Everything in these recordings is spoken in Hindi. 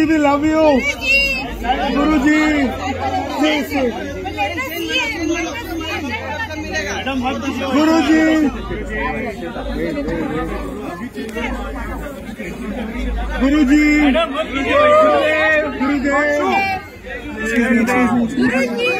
जी वी लव यू गुरु जी गुरु जी गुरु जी गुरुदेव।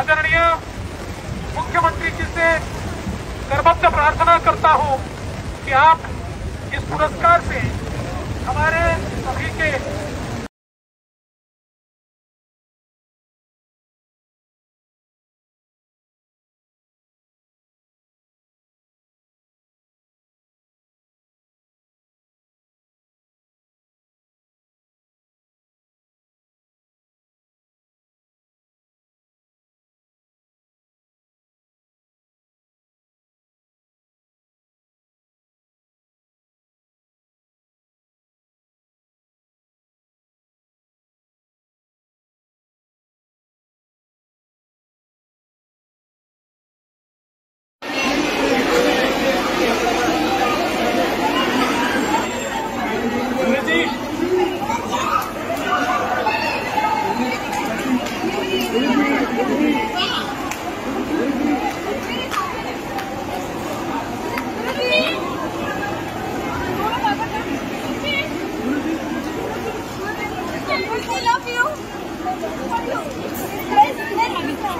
आदरणीय मुख्यमंत्री जी से सर्वत्र प्रार्थना करता हूँ कि आप इस पुरस्कार से हमारे सभी के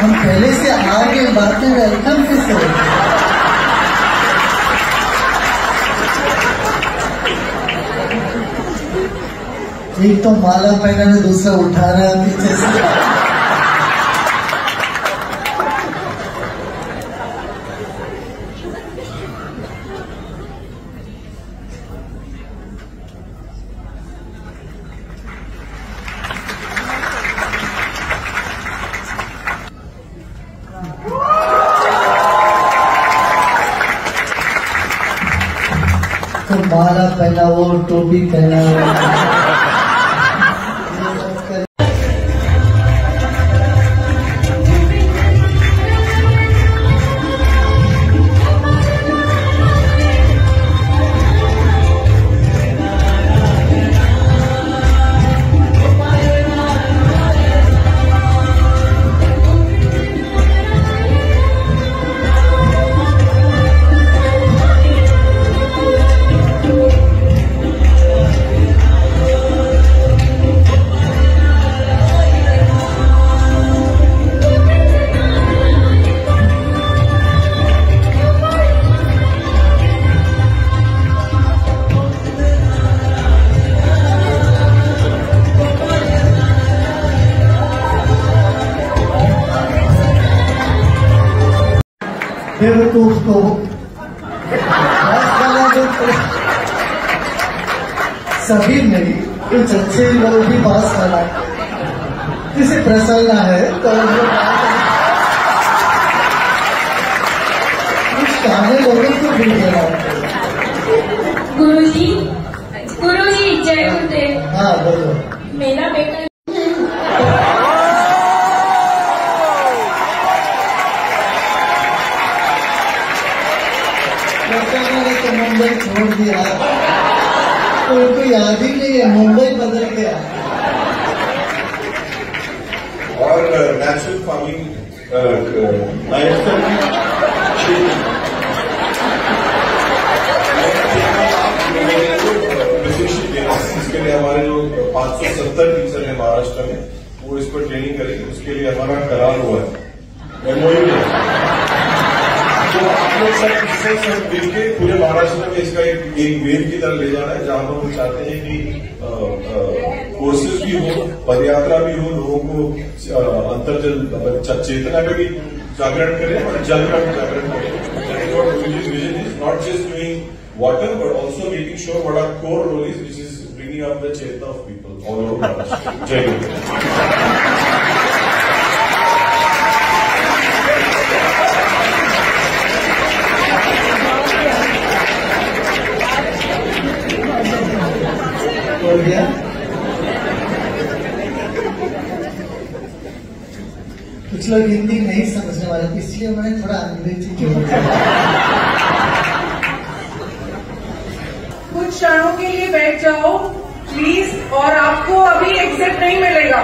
हम पहले से आगे बातें वेलकम कैसे एक तो माला पहना है दूसरा उठा रहा है पीछे से। माला पहना वो टोपी पहना बेवकूफ़ को बस वाला जो सभी नहीं कुछ अच्छे लोग भी पास वाला किसी प्रसन्न है तो कुछ काले लोगों को भी देना गुरुजी गुरुजी जय गुरुदेव। हाँ बोलो। मेरा बेटा प्रसन्न ने तो मुंबई छोड़ दिया तो उनको याद ही नहीं है, मुंबई बदल गया। और नेचुरल फ़ार्मिंग इसके लिए हमारे जो 570 टीचर हैं महाराष्ट्र में, वो इस पर ट्रेनिंग करेंगे, उसके लिए हमारा करार हुआ है। एमओयू है तो आप लोग सब इससे सब मिलके पूरे महाराष्ट्र में इसका एक एक वेव की तरह ले जाना है, जहाँ पर हम चाहते हैं कि कोर्सेज भी हो, पदयात्रा भी हो, लोगों को अंतर्जल चेतना पे भी जागरण करें और जागरण जागरण करें vision is not just doing water, but also making sure what our core role is, which is bringing up the chetna of people all over Maharashtra. Jai छोड़ दिया। कुछ लोग हिंदी नहीं समझने वाले इसलिए मैंने थोड़ा अंग्रेज़ी दिया। कुछ क्षणों के लिए बैठ जाओ प्लीज़ और आपको अभी एग्जिट नहीं मिलेगा।